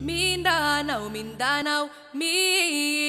Mindanao, Mindanao, Mindanao.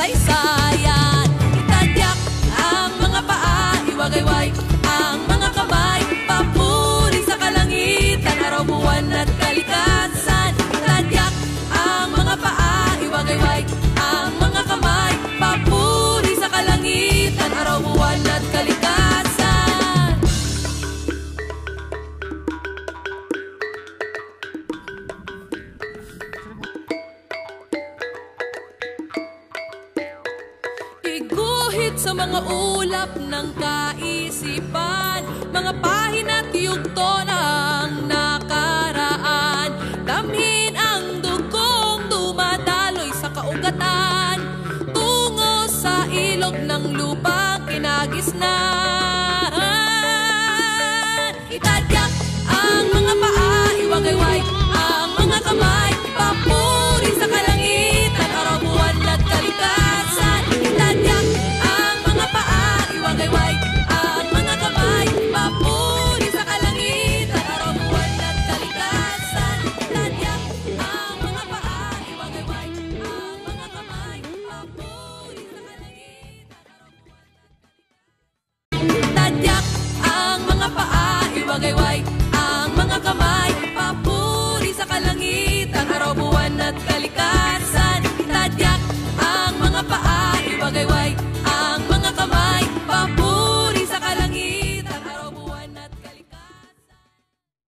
say so. sa mga ulap ng kaisipan, mga pahay